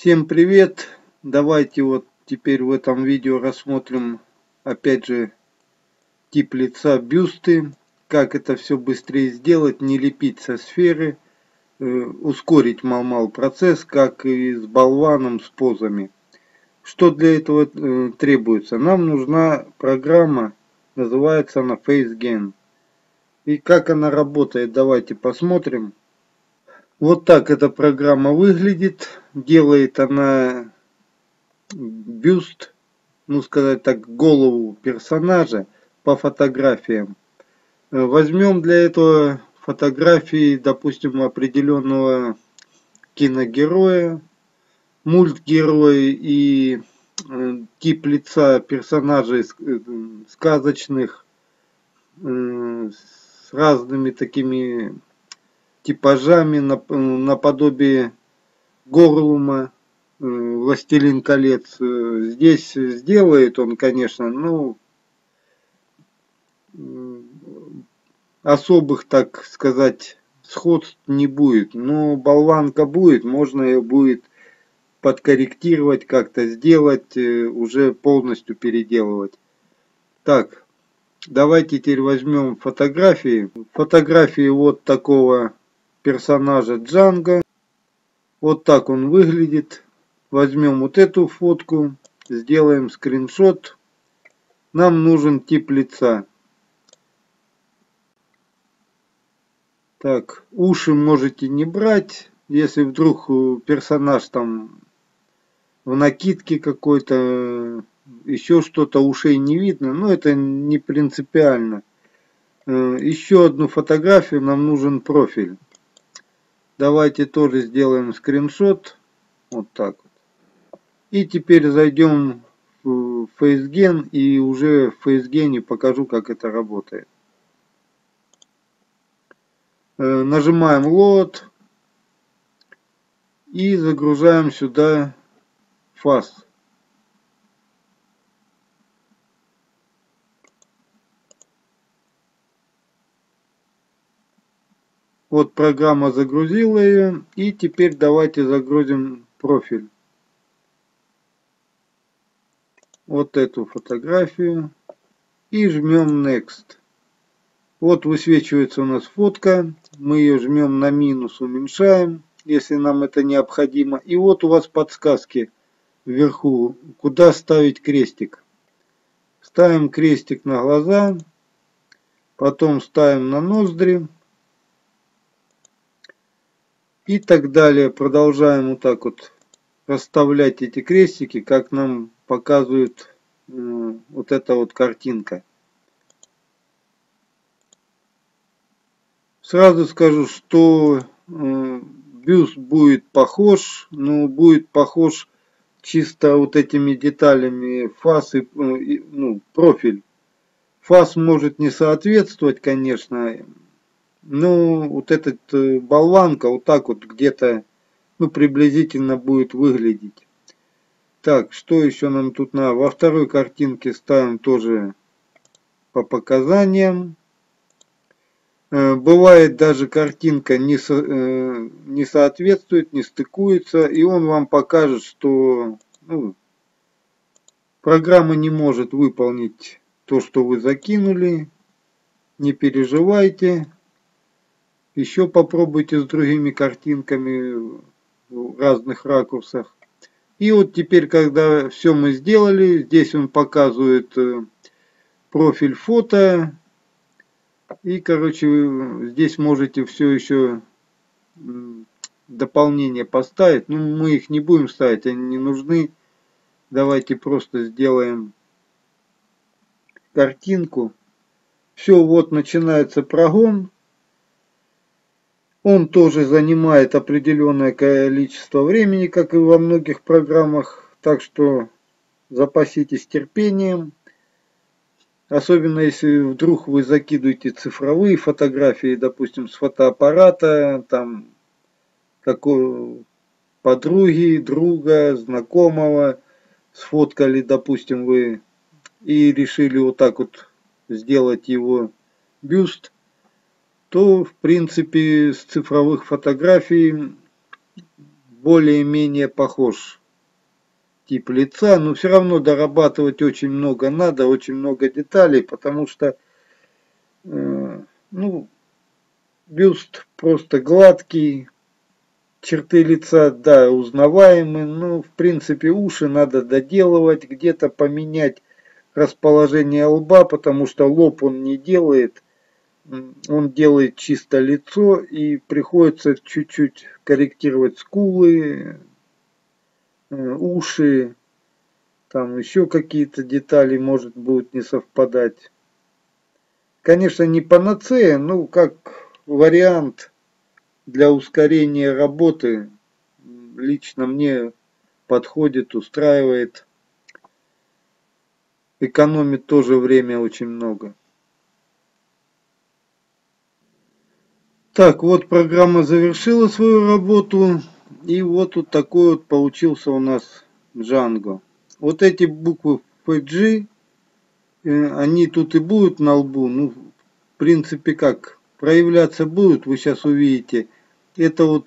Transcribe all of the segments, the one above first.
Всем привет! Давайте вот теперь в этом видео рассмотрим опять же тип лица бюсты, как это все быстрее сделать, не лепить со сферы, э, ускорить мал-мал процесс, как и с болваном, с позами. Что для этого э, требуется? Нам нужна программа, называется она FaceGen. И как она работает, давайте посмотрим. Вот так эта программа выглядит. Делает она бюст, ну сказать так, голову персонажа по фотографиям. Э, возьмем для этого фотографии, допустим, определенного киногероя, мультгероя и э, тип лица персонажей э, сказочных с разными такими типажами наподобие Горлума, Властелин колец. Здесь сделает он, конечно, ну, особых, так сказать, сходств не будет. Но болванка будет, можно ее будет подкорректировать, как-то сделать, э, уже полностью переделывать. Так, давайте теперь возьмем фотографии. Фотографии вот такого персонажа Джанго. Вот так он выглядит. Возьмем вот эту фотку, сделаем скриншот. Нам нужен тип лица. Так, уши можете не брать, если вдруг персонаж там в накидке какой-то, еще что-то, ушей не видно, но это не принципиально. Э, еще одну фотографию, нам нужен профиль. Давайте тоже сделаем скриншот, вот так вот. И теперь зайдем в FaceGen и уже в FaceGen покажу, как это работает. Э, нажимаем load и загружаем сюда фаз. Вот программа загрузила ее. И теперь давайте загрузим профиль. Вот эту фотографию. И жмем Next. Вот высвечивается у нас фотка. Мы ее жмем на минус, уменьшаем, если нам это необходимо. И вот у вас подсказки вверху, куда ставить крестик. Ставим крестик на глаза, потом ставим на ноздри. И так далее. Продолжаем вот так вот расставлять эти крестики, как нам показывает э, вот эта вот картинка. Сразу скажу, что э, бюст будет похож, но будет похож чисто вот этими деталями фас и, э, ну, профиль. Фас может не соответствовать, конечно, но вот этот э, болванка вот так вот где-то ну, приблизительно будет выглядеть. Так, что еще нам тут надо? Во второй картинке ставим тоже по показаниям. Э, бывает даже картинка не, со, э, не соответствует, не стыкуется, и он вам покажет, что ну, программа не может выполнить то, что вы закинули. Не переживайте. Еще попробуйте с другими картинками в разных ракурсах. И вот теперь, когда все мы сделали, здесь он показывает э, профиль фото, и, короче, здесь можете все еще дополнение поставить. Ну, мы их не будем ставить, они не нужны. Давайте просто сделаем картинку. Все, вот начинается прогон. Он тоже занимает определенное количество времени, как и во многих программах. Так что запаситесь терпением. Особенно если вдруг вы закидываете цифровые фотографии, допустим, с фотоаппарата, там, какой подруги, друга, знакомого, сфоткали, допустим, вы и решили вот так вот сделать его бюст, то, в принципе, с цифровых фотографий более-менее похож тип лица, но все равно дорабатывать очень много надо, очень много деталей, потому что э, ну, бюст просто гладкий, черты лица, да, узнаваемые, но в принципе уши надо доделывать, где-то поменять расположение лба, потому что лоб он не делает, он делает чисто лицо и приходится чуть-чуть корректировать скулы, э, уши, там еще какие-то детали может будут не совпадать. Конечно, не панацея, ну как вариант для ускорения работы лично мне подходит, устраивает. Экономит тоже время очень много. Так, вот программа завершила свою работу. И вот вот такой вот получился у нас Django. Вот эти буквы FG, э, они тут и будут на лбу. Ну, в принципе, как проявляться будут, вы сейчас увидите. Это вот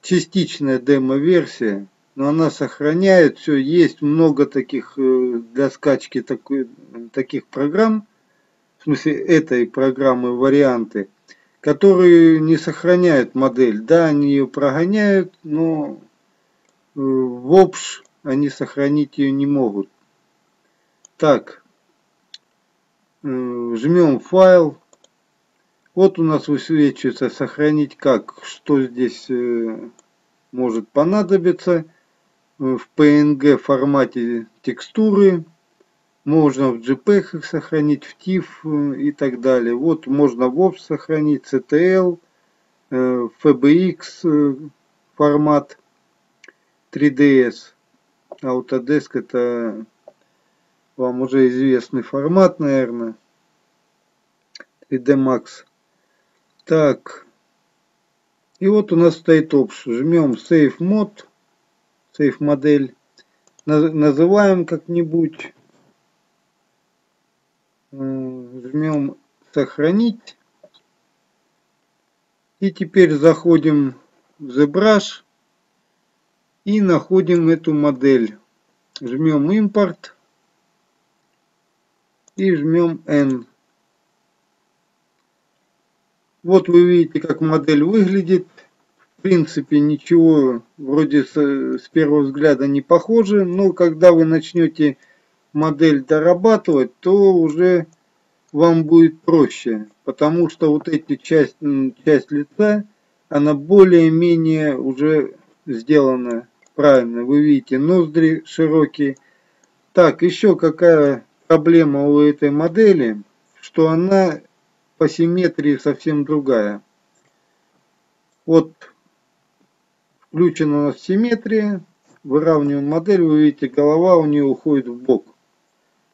частичная демо-версия, но она сохраняет все. Есть много таких э, для скачки такой, таких программ, в смысле этой программы варианты которые не сохраняют модель. Да, они ее прогоняют, но э, в общ они сохранить ее не могут. Так, э, жмем файл. Вот у нас высвечивается сохранить как, что здесь э, может понадобиться в PNG формате текстуры можно в JPEG их сохранить, в TIFF э, и так далее. Вот можно в OPS сохранить, CTL, э, FBX э, формат 3DS. Autodesk это вам уже известный формат, наверное. 3D Max. Так. И вот у нас стоит опш. Жмем Save Mod. Save модель. Называем как-нибудь жмем сохранить. И теперь заходим в ZBrush и находим эту модель. Жмем импорт и жмем N. Вот вы видите, как модель выглядит. В принципе, ничего вроде с, первого взгляда не похоже, но когда вы начнете модель дорабатывать, то уже вам будет проще, потому что вот эти часть, часть лица, она более-менее уже сделана правильно. Вы видите, ноздри широкие. Так, еще какая проблема у этой модели, что она по симметрии совсем другая. Вот включена у нас симметрия, выравниваем модель, вы видите, голова у нее уходит в бок.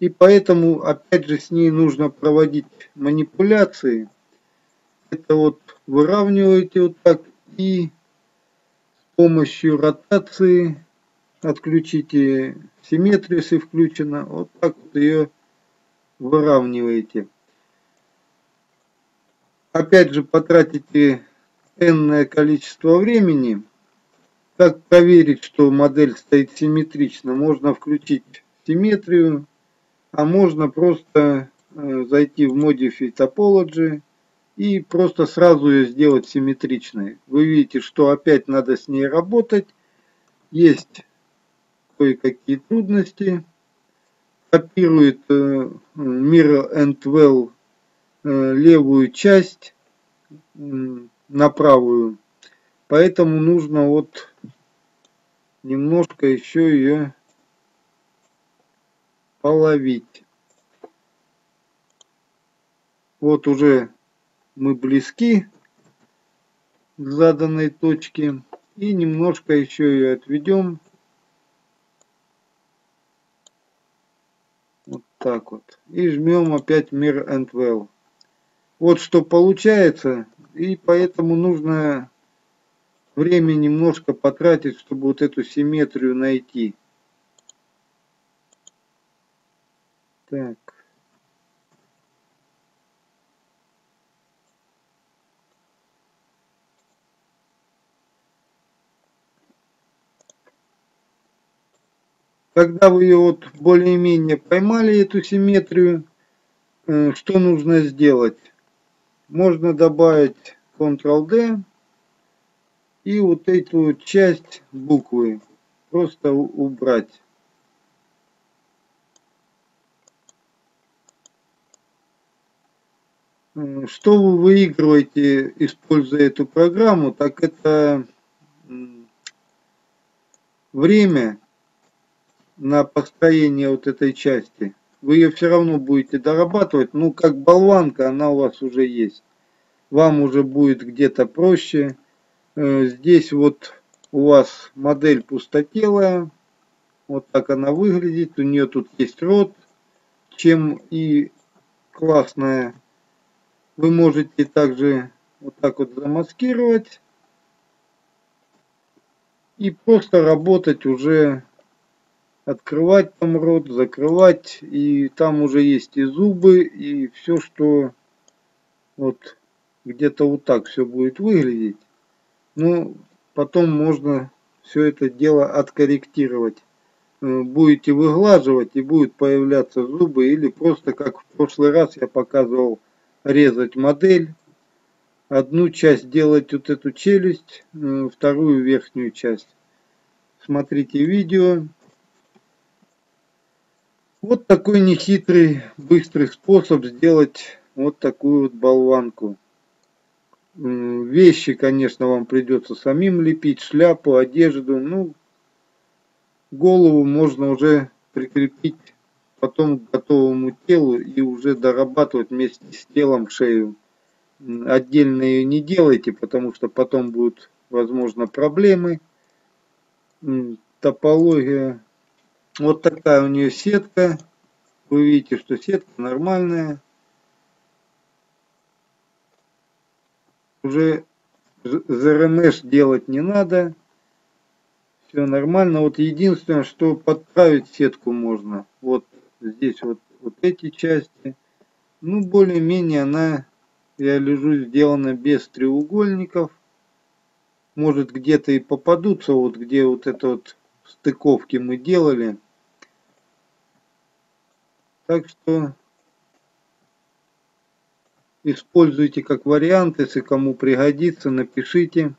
И поэтому, опять же, с ней нужно проводить манипуляции. Это вот выравниваете вот так и с помощью ротации отключите симметрию, если включена. Вот так вот ее выравниваете. Опять же, потратите энное количество времени. Как проверить, что модель стоит симметрично? Можно включить симметрию, а можно просто э, зайти в Modify Topology и просто сразу ее сделать симметричной. Вы видите, что опять надо с ней работать. Есть кое-какие трудности. Копирует э, Mirror and Well э, левую часть на правую. Поэтому нужно вот немножко еще ее половить. Вот уже мы близки к заданной точке. И немножко еще ее отведем. Вот так вот. И жмем опять Mirror and Well. Вот что получается. И поэтому нужно время немножко потратить, чтобы вот эту симметрию найти. Так. Когда вы ее вот более-менее поймали, эту симметрию, э, что нужно сделать? Можно добавить Ctrl-D и вот эту часть буквы просто убрать. Что вы выигрываете, используя эту программу, так это время на построение вот этой части. Вы ее все равно будете дорабатывать, ну как болванка она у вас уже есть. Вам уже будет где-то проще. Э, здесь вот у вас модель пустотелая. Вот так она выглядит. У нее тут есть рот. Чем и классная. Вы можете также вот так вот замаскировать. И просто работать уже открывать там рот, закрывать, и там уже есть и зубы, и все, что вот где-то вот так все будет выглядеть. Ну, потом можно все это дело откорректировать. Э, будете выглаживать и будут появляться зубы, или просто как в прошлый раз я показывал, резать модель. Одну часть делать вот эту челюсть, вторую верхнюю часть. Смотрите видео. Вот такой нехитрый, быстрый способ сделать вот такую вот болванку. Вещи, конечно, вам придется самим лепить, шляпу, одежду. Ну, голову можно уже прикрепить потом к готовому телу и уже дорабатывать вместе с телом шею. Отдельно ее не делайте, потому что потом будут, возможно, проблемы. Топология вот такая у нее сетка. Вы видите, что сетка нормальная. Уже ЗРМШ делать не надо. Все нормально. Вот единственное, что подправить сетку можно. Вот здесь вот, вот эти части. Ну, более-менее она, я лежу, сделана без треугольников. Может где-то и попадутся, вот где вот это вот стыковки мы делали. Так что используйте как вариант, если кому пригодится, напишите.